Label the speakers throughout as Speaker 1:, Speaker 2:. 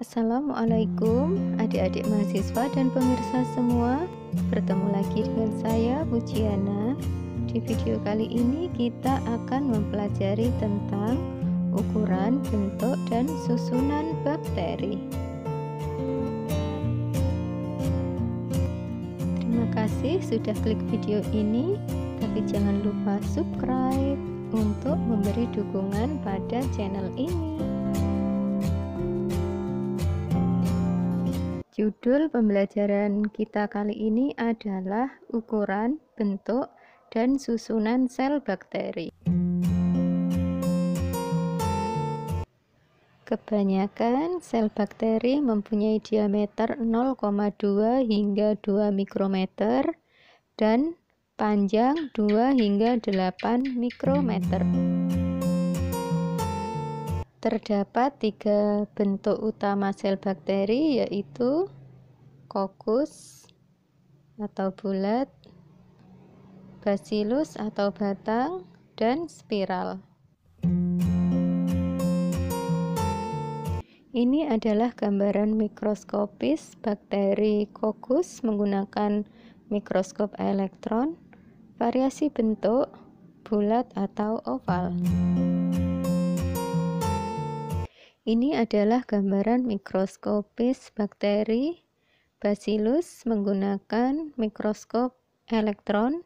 Speaker 1: Assalamualaikum adik-adik mahasiswa dan pemirsa semua. Bertemu lagi dengan saya Pujiana. Di video kali ini kita akan mempelajari tentang ukuran, bentuk, dan susunan bakteri. Terima kasih sudah klik video ini Tapi jangan lupa subscribe untuk memberi dukungan pada channel ini. Judul pembelajaran kita kali ini adalah ukuran, bentuk, dan susunan sel bakteri. Kebanyakan sel bakteri mempunyai diameter 0,2 hingga 2 mikrometer dan panjang 2 hingga 8 mikrometer. Terdapat tiga bentuk utama sel bakteri yaitu kokus atau bulat, bacillus atau batang, dan spiral. Ini adalah gambaran mikroskopis bakteri kokus menggunakan mikroskop elektron, variasi bentuk bulat atau oval. Ini adalah gambaran mikroskopis bakteri Bacillus menggunakan mikroskop elektron,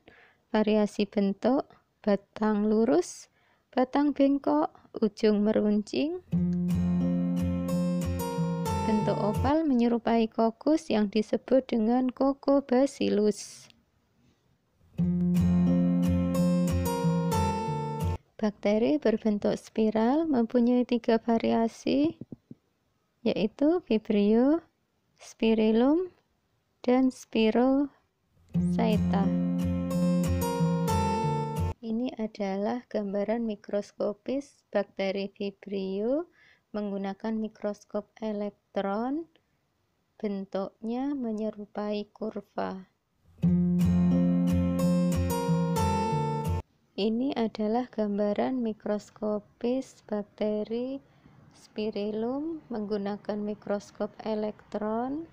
Speaker 1: variasi bentuk, batang lurus, batang bengkok, ujung meruncing, bentuk oval menyerupai kokus yang disebut dengan Coccobacillus. Bakteri berbentuk spiral mempunyai tiga variasi, yaitu Vibrio, Spirillum, dan Spirochaeta. Ini adalah gambaran mikroskopis bakteri Vibrio menggunakan mikroskop elektron bentuknya menyerupai kurva. Ini adalah gambaran mikroskopis bakteri Spirillum menggunakan mikroskop elektron.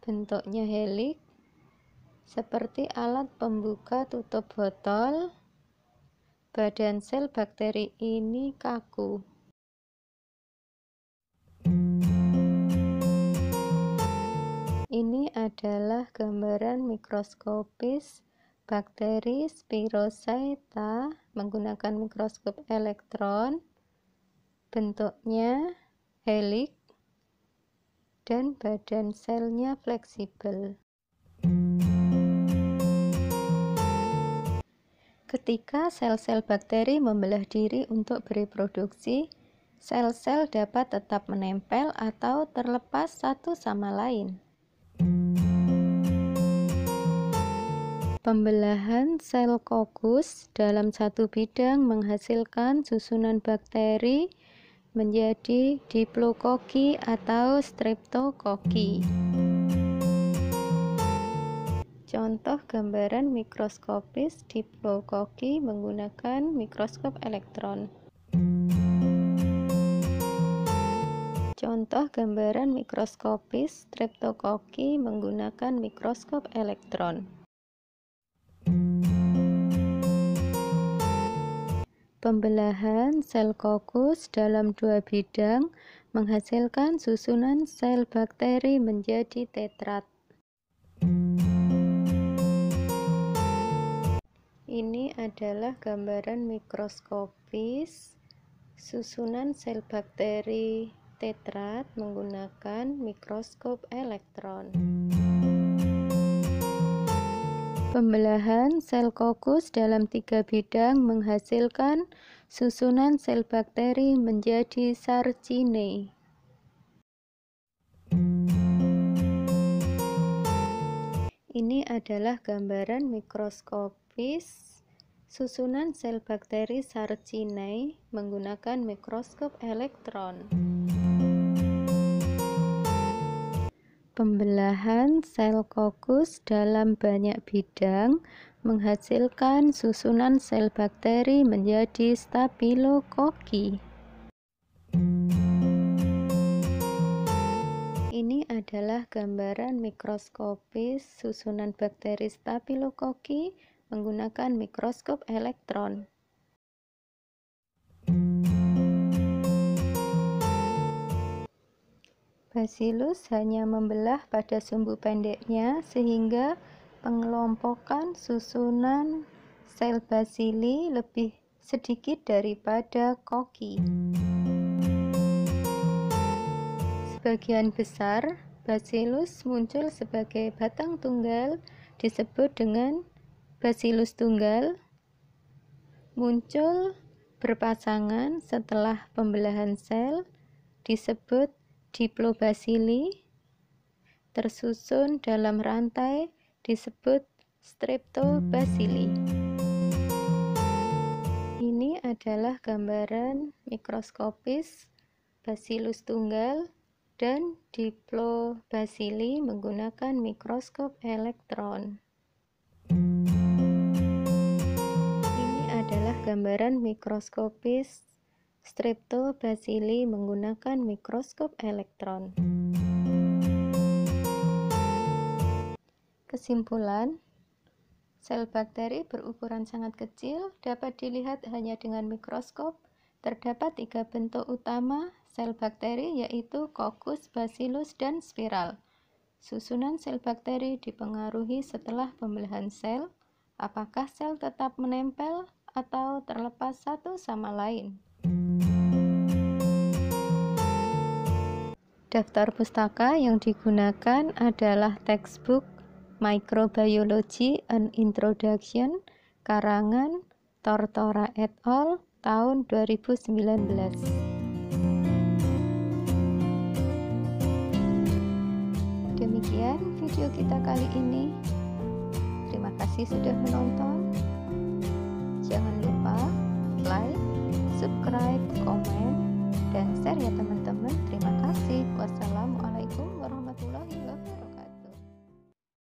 Speaker 1: Bentuknya helik seperti alat pembuka tutup botol Badan sel bakteri ini kaku. Ini adalah gambaran mikroskopis bakteri Spirochaeta menggunakan mikroskop elektron. Bentuknya helik dan badan selnya fleksibel. Ketika sel-sel bakteri membelah diri untuk bereproduksi, sel-sel dapat tetap menempel atau terlepas satu sama lain. Pembelahan sel kokus dalam satu bidang menghasilkan susunan bakteri menjadi diplokoki atau streptokoki. Contoh gambaran mikroskopis diplokoki menggunakan mikroskop elektron. Contoh gambaran mikroskopis streptokoki menggunakan mikroskop elektron. Pembelahan sel kokus dalam dua bidang menghasilkan susunan sel bakteri menjadi tetrat. Ini adalah gambaran mikroskopis susunan sel bakteri tetrat menggunakan mikroskop elektron. Pembelahan sel kokus dalam tiga bidang menghasilkan susunan sel bakteri menjadi sarcine. Ini adalah gambaran mikroskopis susunan sel bakteri Sarcinae menggunakan mikroskop elektron. Pembelahan sel kokus dalam banyak bidang menghasilkan susunan sel bakteri menjadi stafilokoki. Ini adalah gambaran mikroskopis susunan bakteri stafilokoki menggunakan mikroskop elektron. Bacillus hanya membelah pada sumbu pendeknya sehingga pengelompokan susunan sel basili lebih sedikit daripada koki. Sebagian besar Bacillus muncul sebagai batang tunggal disebut dengan Bacillus tunggal. Muncul berpasangan setelah pembelahan sel disebut diplobacilli. Tersusun dalam rantai disebut streptobacilli. Ini adalah gambaran mikroskopis Bacillus tunggal dan diplobacilli menggunakan mikroskop elektron. Ini adalah gambaran mikroskopis streptobacilli menggunakan mikroskop elektron. Kesimpulan, sel bakteri berukuran sangat kecil dapat dilihat hanya dengan mikroskop. Terdapat tiga bentuk utama sel bakteri yaitu kokus, bacillus, dan spiral. Susunan sel bakteri dipengaruhi setelah pembelahan sel, apakah sel tetap menempel atau terlepas satu sama lain. Daftar pustaka yang digunakan adalah textbook Microbiology and Introduction karangan Tortora et al. tahun 2019. demikian video kita kali ini. Terima kasih sudah menonton. Jangan lupa like, subscribe, komen, dan share ya teman-teman. Terima kasih. Wassalamualaikum warahmatullahi wabarakatuh.